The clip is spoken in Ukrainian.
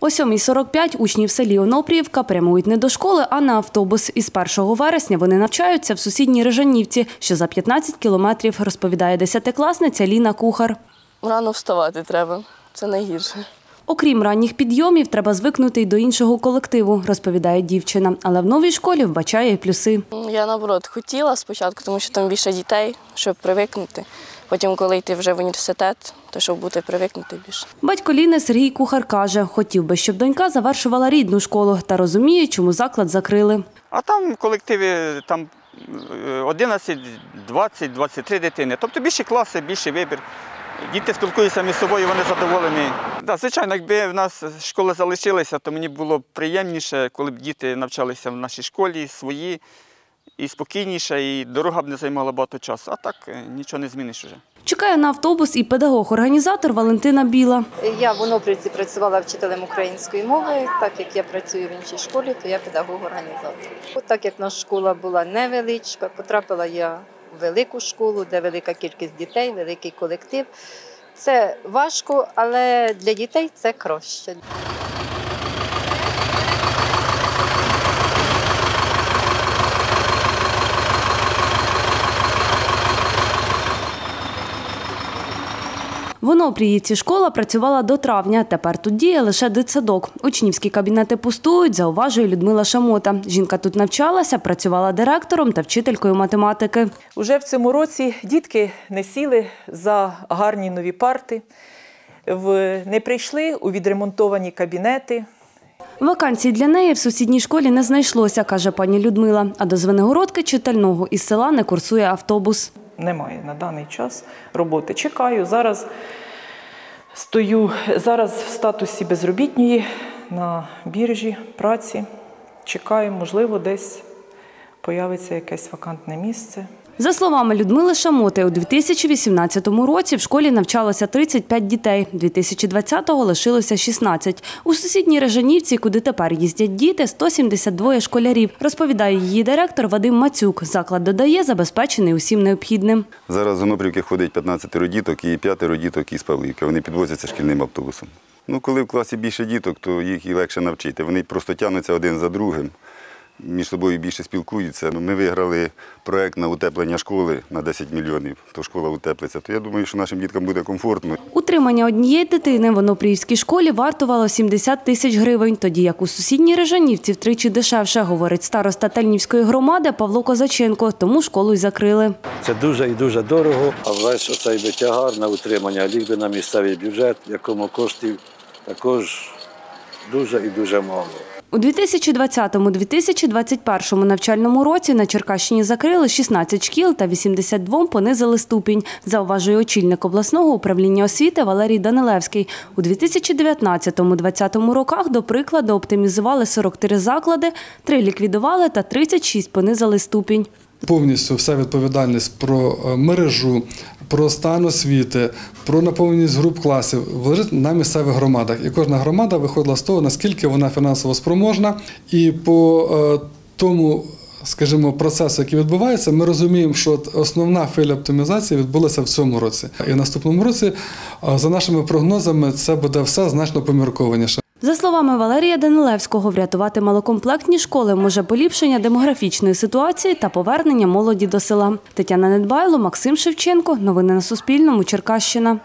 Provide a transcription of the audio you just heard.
О 7.45 учні в селі Онопріївка прямують не до школи, а на автобус. Із 1 вересня вони навчаються в сусідній Рижанівці, що за 15 кілометрів, розповідає десятикласниця Ліна Кухар. Рано вставати треба. Це найгірше. Окрім ранніх підйомів, треба звикнути й до іншого колективу, розповідає дівчина. Але в новій школі вбачає плюси. Я наоборот хотіла спочатку, тому що там більше дітей, щоб привикнути. Потім, коли йти вже в університет, то щоб бути привикнути більше. Батько Ліни Сергій Кухар каже, хотів би, щоб донька завершувала рідну школу та розуміє, чому заклад закрили. А там в колективі там е, 11, 20, 23 дитини. Тобто більші класи, більший вибір. Діти спілкуються між собою, вони задоволені. Да, звичайно, якби в нас школа залишилася, то мені було б приємніше, коли б діти навчалися в нашій школі свої і спокійніше, і дорога б не займала багато часу. А так е, нічого не зміниш вже. Чекає на автобус і педагог-організатор Валентина Біла. Я в Онопрівці працювала вчителем української мови. Так як я працюю в іншій школі, то я педагог-організатор. От так як наша школа була невеличка, потрапила я в велику школу, де велика кількість дітей, великий колектив. Це важко, але для дітей це краще. В Онопріївці школа працювала до травня. Тепер тут діє лише дитсадок. Учнівські кабінети пустують, зауважує Людмила Шамота. Жінка тут навчалася, працювала директором та вчителькою математики. Уже в цьому році дітки не сіли за гарні нові парти, не прийшли у відремонтовані кабінети. Вакансій для неї в сусідній школі не знайшлося, каже пані Людмила. А до Звенигородки читального із села не курсує автобус. Немає на даний час роботи. Чекаю. Зараз стою зараз в статусі безробітньої на біржі праці. Чекаю, можливо, десь появиться якесь вакантне місце. За словами Людмили Шамоти, у 2018 році в школі навчалося 35 дітей, 2020-го лишилося 16. У сусідній Режанівці, куди тепер їздять діти, 172 школярів, розповідає її директор Вадим Мацюк. Заклад додає, забезпечений усім необхідним. Зараз з Онопрівки ходить 15 діток і 5 діток із Павлівки. Вони підвозяться шкільним автобусом. Ну, коли в класі більше діток, то їх і легше навчити. Вони просто тягнуться один за другим, між собою більше спілкуються. Ну, Ми виграли проект на утеплення школи на 10 мільйонів, то школа утеплиться. То я думаю, що нашим діткам буде комфортно. Утримання однієї дитини в Онопріївській школі вартувало 70 тисяч гривень, тоді як у сусідній Режанівці втричі дешевше, говорить староста Тельнівської громади Павло Козаченко, тому школу й закрили. Це дуже і дуже дорого. А весь оцей би тягар на утримання ліг би на місцевий бюджет, якому коштів також дуже і дуже мало. У 2020-2021 навчальному році на Черкащині закрили 16 шкіл та 82 понизили ступінь, зауважує очільник обласного управління освіти Валерій Данилевський. У 2019-2020 роках, до прикладу, оптимізували 43 заклади, 3 ліквідували та 36 понизили ступінь. Повністю вся відповідальність про е, мережу, про стан освіти, про наповненість груп класів лежить на місцевих громадах. І кожна громада виходила з того, наскільки вона фінансово спроможна. І по е, тому, скажімо, процесу, який відбувається, ми розуміємо, що основна хвиля оптимізації відбулася в цьому році. І в наступному році, е, за нашими прогнозами, це буде все значно поміркованіше. За словами Валерія Данилевського, врятувати малокомплектні школи може поліпшення демографічної ситуації та повернення молоді до села. Тетяна Недбайло, Максим Шевченко. Новини на Суспільному. Черкащина.